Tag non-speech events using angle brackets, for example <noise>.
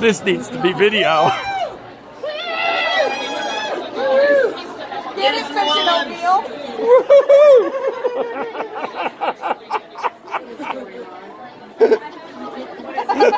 This needs to be video. Get it, Christian O'Neill. <laughs>